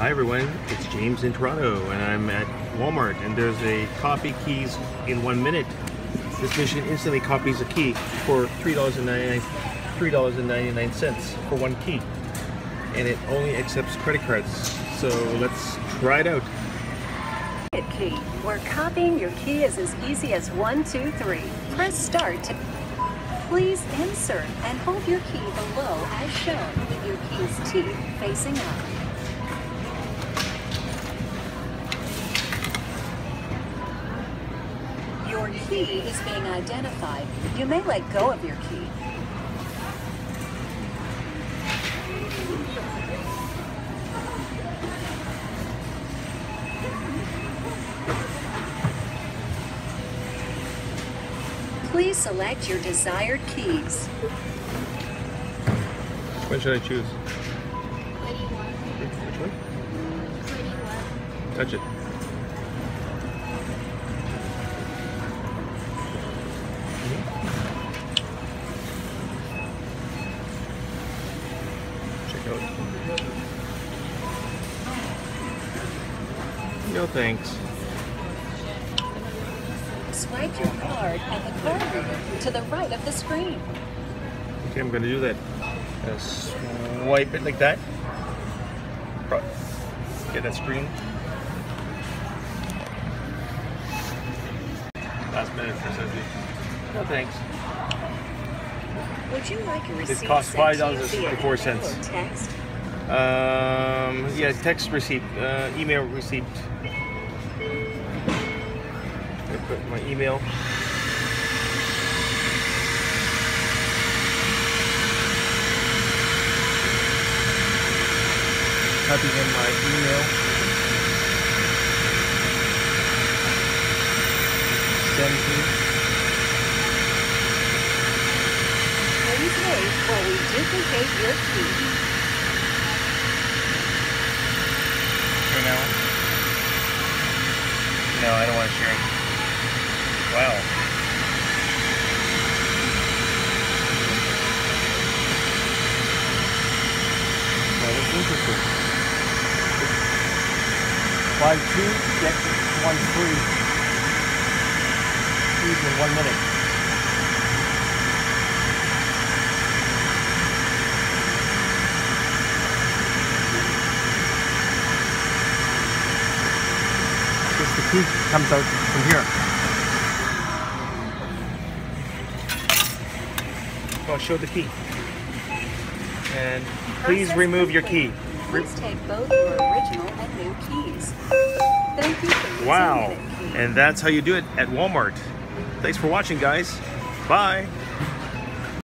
Hi everyone, it's James in Toronto and I'm at Walmart and there's a copy keys in one minute. This machine instantly copies a key for $3.99 $3.99 for one key and it only accepts credit cards. So let's try it out. Key, where copying your key is as easy as one, two, three. Press start Please insert and hold your key below as shown with your key's teeth facing up. Your key is being identified. You may let go of your key. Please select your desired keys. Which should I choose? Which one? Touch it. Check out. No thanks. Swipe your card at the card reader to the right of the screen. Okay, I'm gonna do that. Swipe it like that. Get that screen. Last minute for Sophie. No thanks. Would you like a receipt It costs to you $5.64 via cents. text? Um, yeah, text receipt, uh, email receipt. I put my email. Typing in my email. Send to. Please wait while we duplicate your key. Right now. No, I don't want to share it. Wow. Well, that's interesting. Buy two, get one free. Keys in one minute. Just the key comes out from here. I'll show the key. And please remove your key. Please take both your original and new keys. Thank you for Wow. And that's how you do it at Walmart. Thanks for watching, guys. Bye.